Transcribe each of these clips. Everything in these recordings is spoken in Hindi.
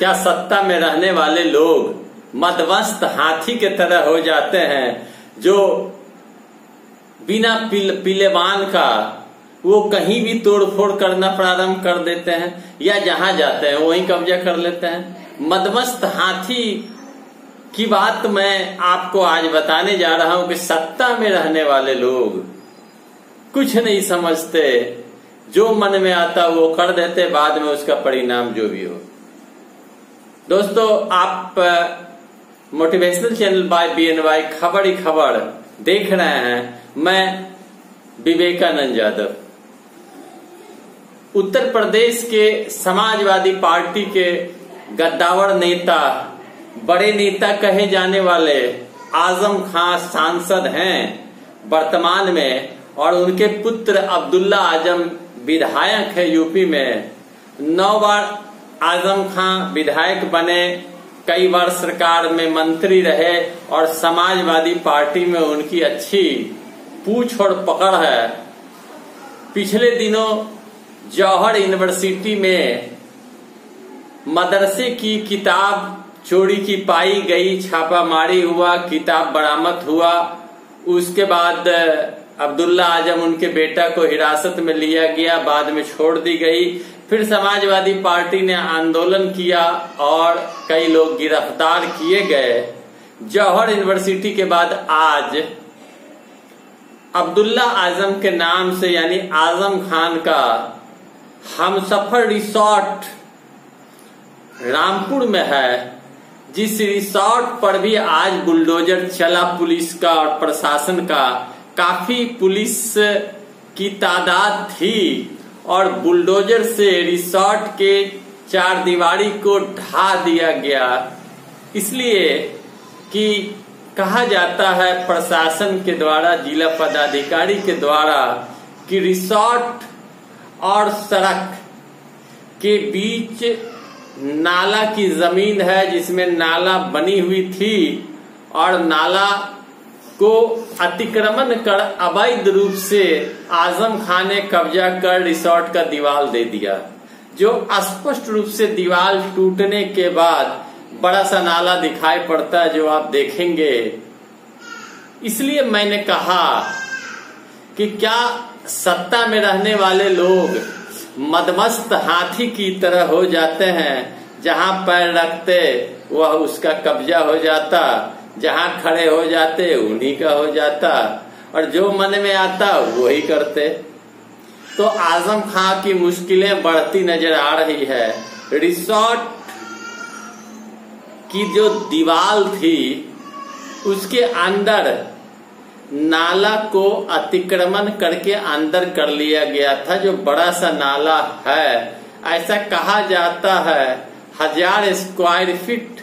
क्या सत्ता में रहने वाले लोग मदमस्त हाथी के तरह हो जाते हैं जो बिना पील, पीलेवान का वो कहीं भी तोड़फोड़ करना प्रारंभ कर देते हैं या जहाँ जाते हैं वहीं कब्जा कर लेते हैं? मदमस्त हाथी की बात मैं आपको आज बताने जा रहा हूँ कि सत्ता में रहने वाले लोग कुछ नहीं समझते। जो मन में आता वो कर देते बाद में उसका परिणाम जो भी हो। दोस्तों, आप motivational channel by B N Y खबर ही खबर देख रहे हैं। मैं विवेकानंद यादव। उत्तर प्रदेश के समाजवादी पार्टी के गद्दावर नेता, बड़े नेता कहे जाने वाले आज़म खान सांसद हैं वर्तमान में और उनके पुत्र अब्दुल्ला आज़म विधायक है यूपी में। नौ बार आज़म खान विधायक बने, कई बार सरकार में मंत्री रहे और समाजवादी पार्टी में उनकी अच्छी पूछ और पकड़ है। पिछले दिनों जौहर यूनिवर्सिटी में मदरसे की किताब चोरी की पाई गई, छापामारी हुआ, किताब बरामद हुआ। उसके बाद अब्दुल्ला आज़म उनके बेटा को हिरासत में लिया गया, बाद में छोड़ दी गई। फिर समाजवादी पार्टी ने आंदोलन किया और कई लोग गिरफ़्तार किए गए। जौहर यूनिवर्सिटी के बाद आज अब्दुल्ला आज़म के नाम से यानी आज़म खान का हम सफ़र रिसोर्ट रामपुर में है। जिस रिसोर्ट पर भी आज बुलडोजर चला पुलिस का और प्रशासन का, काफ़ी पुलिस की तादाद थी। और बुलडोजर से रिसोर्ट के चार दीवारी को ढा दिया गया। इसलिए कि कहा जाता है प्रशासन के द्वारा, जिला पदाधिकारी के द्वारा, कि रिसोर्ट और सड़क के बीच नाला की ज़मीन है जिसमें नाला बनी हुई थी और नाला को अतिक्रमण कर अवैध रूप से आज़म खान ने कब्जा कर रिसोर्ट का दीवार दे दिया, जो स्पष्ट रूप से दीवार टूटने के बाद बड़ा सा नाला दिखाई पड़ता है, जो आप देखेंगे। इसलिए मैंने कहा कि क्या सत्ता में रहने वाले लोग मदमस्त हाथी की तरह हो जाते हैं, जहाँ पैर रखते वह उसका कब्जा हो जाता। जहाँ खड़े हो जाते, उन्हीं का हो जाता, और जो मन में आता, वही करते। तो आज़म खां की मुश्किलें बढ़ती नज़र आ रही है। रिसोर्ट की जो दीवाल थी, उसके अंदर नाला को अतिक्रमण करके अंदर कर लिया गया था, जो बड़ा सा नाला है। ऐसा कहा जाता है, हज़ार स्क्वायर फीट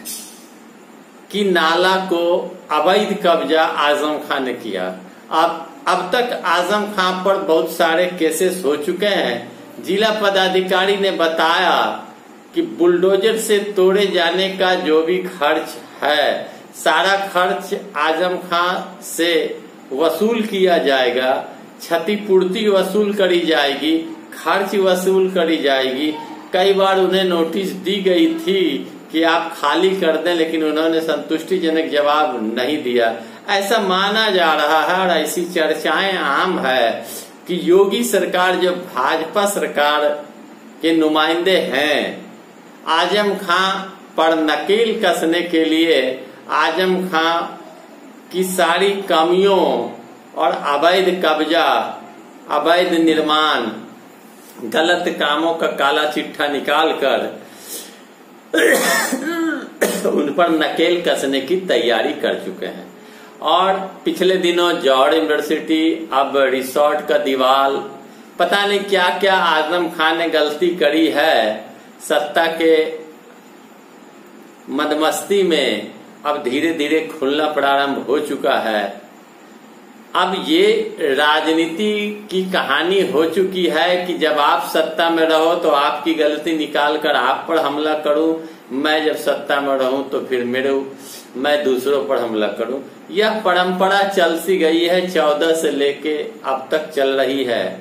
की नाला को अवैध कब्जा आज़म खान ने किया। अब अब तक आज़म खान पर बहुत सारे केसेस हो चुके हैं। जिला पदाधिकारी ने बताया कि बुलडोजर से तोड़े जाने का जो भी खर्च है, सारा खर्च आज़म खान से वसूल किया जाएगा। क्षतिपूर्ति वसूल करी जाएगी, खर्च वसूल करी जाएगी। कई बार उन्हें नोटिस दी गई थी कि आप खाली कर दें, लेकिन उन्होंने संतुष्टिजनक जवाब नहीं दिया। ऐसा माना जा रहा है और ऐसी चर्चाएँ आम है कि योगी सरकार, जो भाजपा सरकार के नुमाइंदे हैं, आज़म खां पर नकेल कसने के लिए, आज़म खां की सारी कमियों और अवैध कब्जा, अवैध निर्माण, गलत कामों का काला चिट्ठा निकाल कर उन पर नकेल कसने की तैयारी कर चुके हैं। और पिछले दिनों जौहर यूनिवर्सिटी अब रिसोर्ट का दीवार पता नहीं क्या क्या आज़म खान ने गलती करी है, सत्ता के मदमस्ती में अब धीरे धीरे खुलना प्रारंभ हो चुका है। अब ये राजनीति की कहानी हो चुकी है कि जब आप सत्ता में रहो तो आपकी गलती निकाल कर आप पर हमला करूँ। मैं जब सत्ता में रहूँ तो फिर मेरे मैं दूसरों पर हमला करूँ। यह परंपरा चल सी गई है, चौदह से लेके अब तक चल रही है।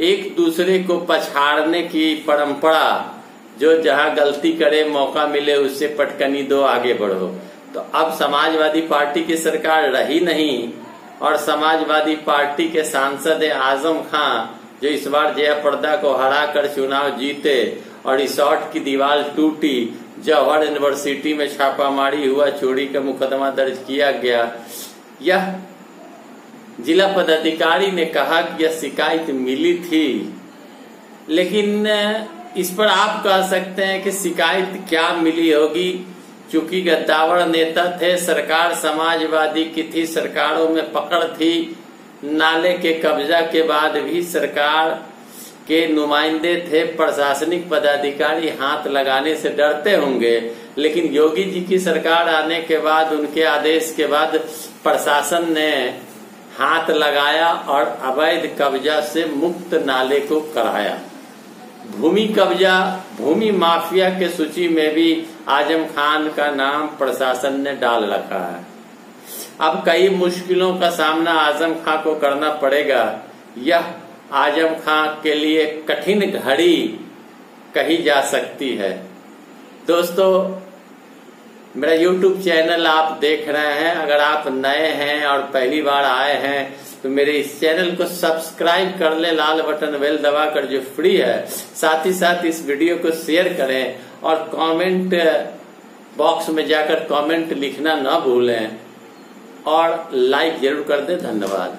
एक दूसरे को पछाड़ने की परंपरा, जो जहाँ गलती करे, मौका मिले उससे पटकनी दो, आगे बढ़ो। तो अब समाजवादी पार्टी की सरकार रही नहीं। और समाजवादी पार्टी के सांसद आज़म खान, जो इस बार जयाप्रदा को हराकर चुनाव जीते और रिसोर्ट की दीवार टूटी। जवाहर यूनिवर्सिटी में छापामारी हुआ, चोरी का मुकदमा दर्ज किया गया। यह जिला पदाधिकारी ने कहा कि यह शिकायत मिली थी। लेकिन, इस पर आप कह सकते हैं कि शिकायत क्या मिली होगी? चूँकि गद्दावर नेता थे, सरकार समाजवादी की थी, सरकारों में पकड़ थी। नाले के कब्जा के बाद भी सरकार के नुमाइंदे थे, प्रशासनिक पदाधिकारी हाथ लगाने से डरते होंगे। लेकिन योगी जी की सरकार आने के बाद, उनके आदेश के बाद प्रशासन ने हाथ लगाया और अवैध कब्जा से मुक्त नाले को कराया। भूमि कब्जा, भूमि माफिया के सूची में भी आज़म खान का नाम प्रशासन ने डाल रखा है। अब कई मुश्किलों का सामना आज़म खान को करना पड़ेगा। यह आज़म खान के लिए कठिन घड़ी कही जा सकती है। दोस्तों मेरा YouTube चैनल आप देख रहे हैं। अगर आप नए हैं और पहली बार आए हैं तो मेरे इस चैनल को सब्सक्राइब कर ले, लाल बटन, बेल दबाकर जो फ्री है। साथ ही साथ इस वीडियो को शेयर करें और कमेंट बॉक्स में जाकर कमेंट लिखना न भूलें। और लाइक ज़रूर कर दें। धन्यवाद।